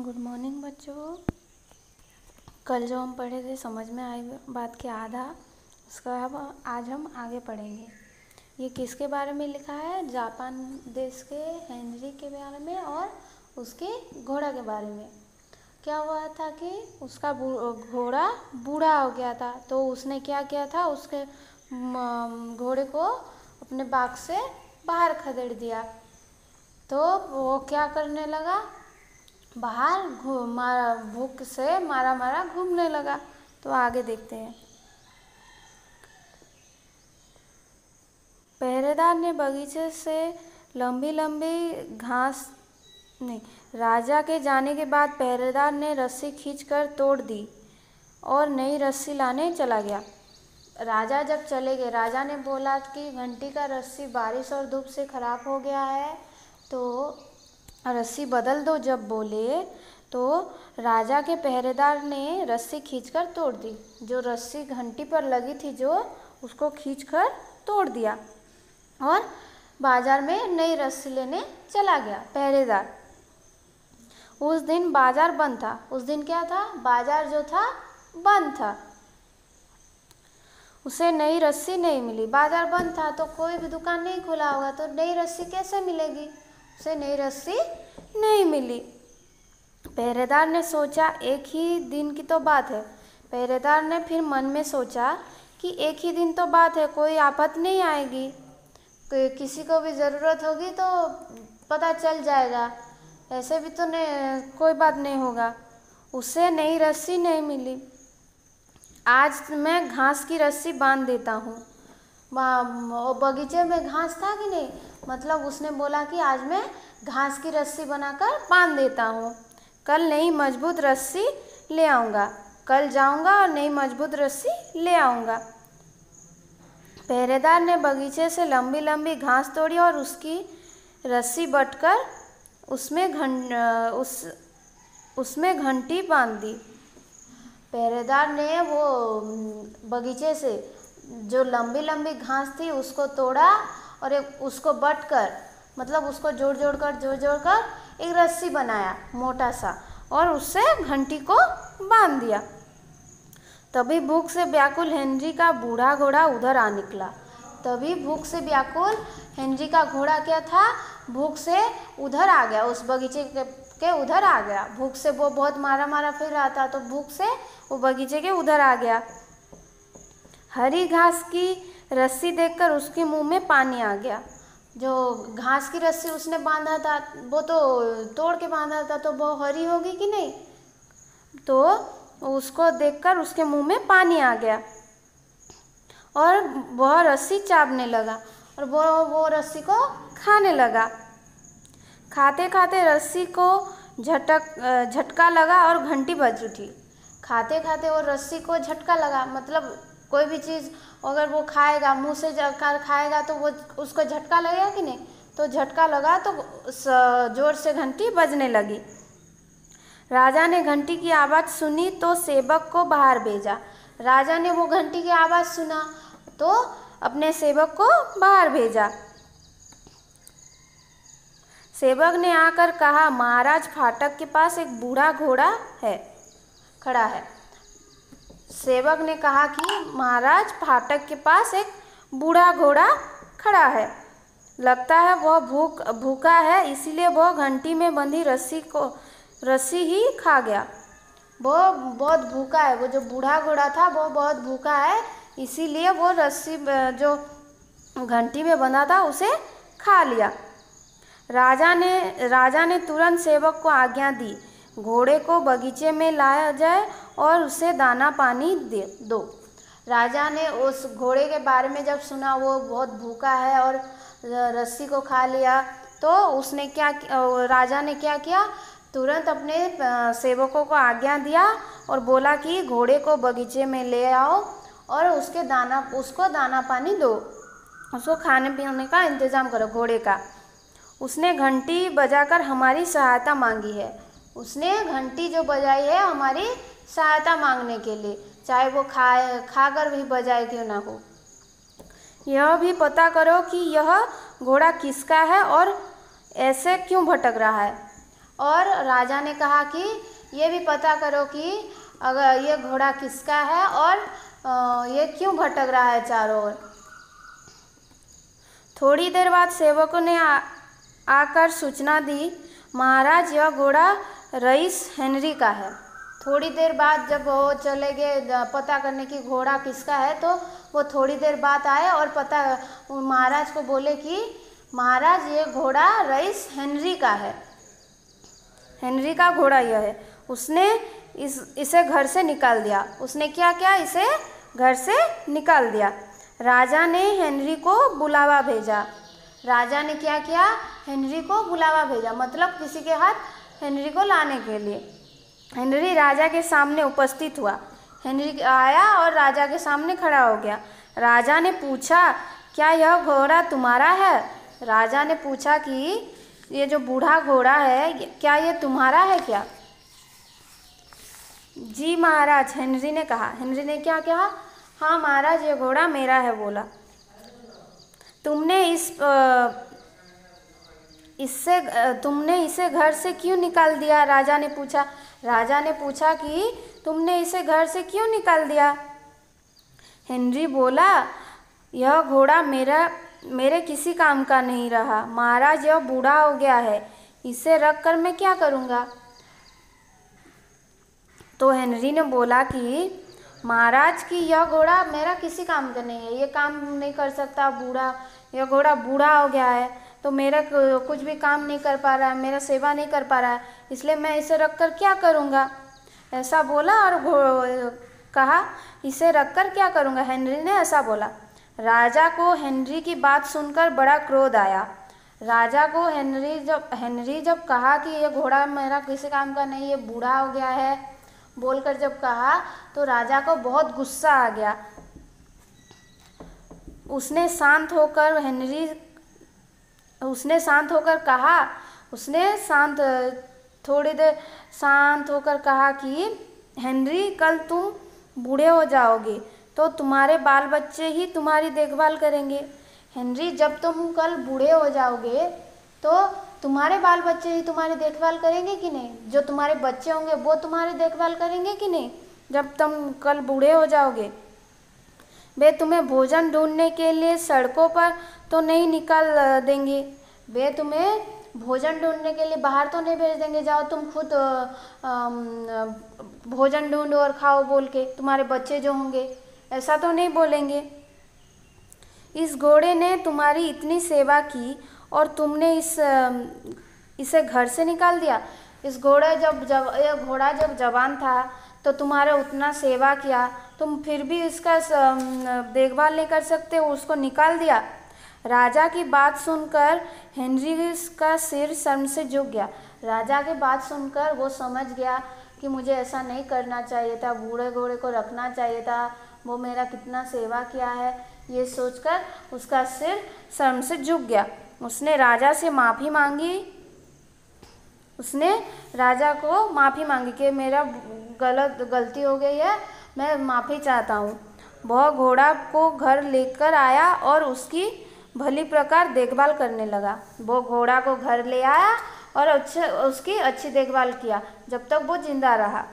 Good morning बच्चों। कल जो हम पढ़े थे, समझ में आई बात के आधा, उसका अब आज हम आगे पढ़ेंगे। ये किसके बारे में लिखा है? जापान देश के हेनरी के बारे में और उसके घोड़ा के बारे में। क्या हुआ था कि उसका घोड़ा बूढ़ा हो गया था तो उसने क्या किया था? उसके घोड़े को अपने बाग से बाहर खदेड़ दिया। तो वो क्या करने लगा? बाहर घूम मारा भूख से मारा मारा घूमने लगा। तो आगे देखते हैं। पहरेदार ने बगीचे से लंबी लंबी घास, नहीं, राजा के जाने के बाद पहरेदार ने रस्सी खींचकर तोड़ दी और नई रस्सी लाने चला गया। राजा जब चले गए, राजा ने बोला कि घंटी का रस्सी बारिश और धूप से ख़राब हो गया है तो रस्सी बदल दो जब बोले तो राजा के पहरेदार ने रस्सी खींचकर तोड़ दी। जो रस्सी घंटी पर लगी थी, जो उसको खींचकर तोड़ दिया और बाज़ार में नई रस्सी लेने चला गया पहरेदार। उस दिन बाज़ार बंद था। उस दिन क्या था? बाज़ार जो था, बंद था। उसे नई रस्सी नहीं मिली। बाज़ार बंद था तो कोई भी दुकान नहीं खुला होगा तो नई रस्सी कैसे मिलेगी? उसे नई रस्सी नहीं मिली। पहरेदार ने सोचा, एक ही दिन की तो बात है। पहरेदार ने फिर मन में सोचा कि एक ही दिन तो बात है, कोई आफत नहीं आएगी। कि किसी को भी ज़रूरत होगी तो पता चल जाएगा। ऐसे भी तो नहीं कोई बात नहीं होगा। उसे नई रस्सी नहीं मिली। आज मैं घास की रस्सी बाँध देता हूँ। बगीचे में घास था कि नहीं? मतलब उसने बोला कि आज मैं घास की रस्सी बनाकर बाँध देता हूँ। कल नई मज़बूत रस्सी ले आऊँगा। कल जाऊँगा और नई मज़बूत रस्सी ले आऊँगा। पहरेदार ने बगीचे से लंबी लंबी घास तोड़ी और उसकी रस्सी बटकर उसमें घं उस उसमें घंटी बाँध दी। पहरेदार ने वो बगीचे से जो लंबी लंबी घास थी उसको तोड़ा और एक उसको बट कर मतलब उसको जोड़ जोड़ कर जोड़ जोड़ कर एक रस्सी बनाया मोटा सा और उससे घंटी को बाँध दिया। तभी भूख से व्याकुल हेनरी का बूढ़ा घोड़ा उधर आ निकला। तभी भूख से व्याकुल हेनरी का घोड़ा क्या था? भूख से उधर आ गया उस बगीचे के, के उधर आ गया। भूख से वो बहुत मारा मारा फिर रहा था तो भूख से वो बगीचे के उधर आ गया। हरी घास की रस्सी देखकर उसके मुँह में पानी आ गया। जो घास की रस्सी उसने बांधा था, वो तो तोड़ के बांधा था तो वो हरी होगी कि नहीं? तो उसको देखकर उसके मुँह में पानी आ गया और वह रस्सी चाबने लगा और वो वो रस्सी को खाने लगा। खाते खाते रस्सी को झटक झटका लगा और घंटी बज उठी। खाते खाते वो रस्सी को झटका लगा मतलब कोई भी चीज़ अगर वो खाएगा, मुँह से कर खाएगा तो वो उसको झटका लगेगा कि नहीं? तो झटका लगा तो ज़ोर से घंटी बजने लगी। राजा ने घंटी की आवाज़ सुनी तो सेवक को बाहर भेजा। राजा ने वो घंटी की आवाज़ सुना तो अपने सेवक को बाहर भेजा। सेवक ने आकर कहा, महाराज फाटक के पास एक बूढ़ा घोड़ा है, खड़ा है। सेवक ने कहा कि महाराज फाटक के पास एक बूढ़ा घोड़ा खड़ा है। लगता है वह भूख, भूखा है, इसीलिए वह घंटी में बंधी रस्सी को, रस्सी ही खा गया। वो बहुत भूखा है, वो जो बूढ़ा घोड़ा था वो बहुत भूखा है, इसीलिए वो रस्सी, जो घंटी में बंधा था, उसे खा लिया। राजा ने राजा ने तुरंत सेवक को आज्ञा दी। घोड़े को बगीचे में लाया जाए और उसे दाना पानी दे, दो। राजा ने उस घोड़े के बारे में जब सुना, वो बहुत भूखा है और रस्सी को खा लिया तो उसने क्या राजा ने क्या किया? तुरंत अपने सेवकों को आज्ञा दिया और बोला कि घोड़े को बगीचे में ले आओ और उसके दाना, उसको दाना पानी दो। उसको खाने पीने का इंतज़ाम करो घोड़े का। उसने घंटी बजाकर हमारी सहायता मांगी है। उसने घंटी जो बजाई है हमारी सहायता मांगने के लिए चाहे वो खाए खाकर भी बजाए क्यों ना हो। यह भी पता करो कि यह घोड़ा किसका है और ऐसे क्यों भटक रहा है। और राजा ने कहा कि ये भी पता करो कि अगर ये घोड़ा किसका है और ये क्यों भटक रहा है चारों ओर। थोड़ी देर बाद सेवकों ने आ, आकर सूचना दी महाराज यह घोड़ा रईस हेनरी का है। थोड़ी देर बाद जब वो चले गए पता करने की घोड़ा किसका है तो वो थोड़ी देर बाद आए और पता, महाराज को बोले कि, महाराज, ये घोड़ा रईस हेनरी का है। हेनरी का घोड़ा यह है। उसने इस, इसे घर से निकाल दिया। उसने क्या किया इसे घर से निकाल दिया? राजा ने हेनरी को बुलावा भेजा। राजा ने क्या किया? हेनरी को बुलावा भेजा। मतलब किसी के हाथ हेनरी को लाने के लिए। हेनरी राजा के सामने उपस्थित हुआ। हेनरी आया और राजा के सामने खड़ा हो गया। राजा ने पूछा, क्या यह घोड़ा तुम्हारा है? राजा ने पूछा कि, ये जो बूढ़ा घोड़ा है क्या ये तुम्हारा है क्या? जी महाराज, हेनरी ने कहा। हेनरी ने क्या कहा? हाँ महाराज, ये घोड़ा मेरा है, बोला। तुमने इस इससे तुमने इसे घर से क्यों निकाल दिया? राजा ने पूछा। राजा ने पूछा कि तुमने इसे घर से क्यों निकाल दिया? हेनरी बोला, यह घोड़ा मेरा, मेरे किसी काम का नहीं रहा। महाराज, यह बूढ़ा हो गया है। इसे रख कर मैं क्या करूँगा? तो हेनरी ने बोला कि, महाराज की यह घोड़ा मेरा किसी काम का नहीं है। ये काम नहीं कर सकता बूढ़ा। यह घोड़ा बूढ़ा हो गया है। तो मेरा कुछ भी काम नहीं कर पा रहा है मेरा सेवा नहीं कर पा रहा है इसलिए मैं इसे रख कर क्या करूँगा? ऐसा बोला और कहा, इसे रख कर क्या करूँगा? हेनरी ने ऐसा बोला। राजा को हेनरी की बात सुनकर बड़ा क्रोध आया। राजा को हेनरी जब हेनरी जब कहा कि ये घोड़ा मेरा किसी काम का नहीं, ये बूढ़ा हो गया है, बोलकर जब कहा तो राजा को बहुत गुस्सा आ गया। उसने शांत होकर हेनरी उसने शांत होकर कहा, उसने शांत, थोड़ी देर शांत होकर कहा कि, हेनरी, कल तुम बूढ़े हो जाओगे तो तुम्हारे बाल बच्चे ही तुम्हारी देखभाल करेंगे। हेनरी, जब तुम कल बूढ़े हो जाओगे तो तुम्हारे बाल बच्चे ही तुम्हारी देखभाल करेंगे कि नहीं? जो तुम्हारे बच्चे होंगे, वो तुम्हारी देखभाल करेंगे कि नहीं? जब तुम कल बूढ़े हो जाओगे, वे तुम्हें भोजन ढूँढने के लिए सड़कों पर तो नहीं निकाल देंगे। वे तुम्हें भोजन ढूँढने के लिए बाहर तो नहीं भेज देंगे। जाओ तुम खुद भोजन ढूंढो और खाओ बोल के। तुम्हारे बच्चे जो होंगे, ऐसा तो नहीं बोलेंगे। इस घोड़े ने तुम्हारी इतनी सेवा की और तुमने इस इसे घर से निकाल दिया। इस घोड़े जब जब, यह घोड़ा जब जवान था तो तुम्हारे उतना सेवा किया। तुम फिर भी इसका देखभाल नहीं कर सकते, उसको निकाल दिया। राजा की बात सुनकर हेनरी का सिर शर्म से झुक गया। राजा की बात सुनकर वो समझ गया कि मुझे ऐसा नहीं करना चाहिए था, बूढ़े घोड़े को रखना चाहिए था। वो मेरा कितना सेवा किया है, ये सोचकर उसका सिर शर्म से झुक गया। उसने राजा से माफ़ी मांगी। उसने राजा को माफ़ी मांगी कि मेरा गलत, गलती हो गई है, मैं माफ़ी चाहता हूँ। वह घोड़ा को घर लेकर आया और उसकी भली प्रकार देखभाल करने लगा। वो घोड़ा को घर ले आया और अच्छे उसकी अच्छी देखभाल किया। जब तक वो ज़िंदा रहा।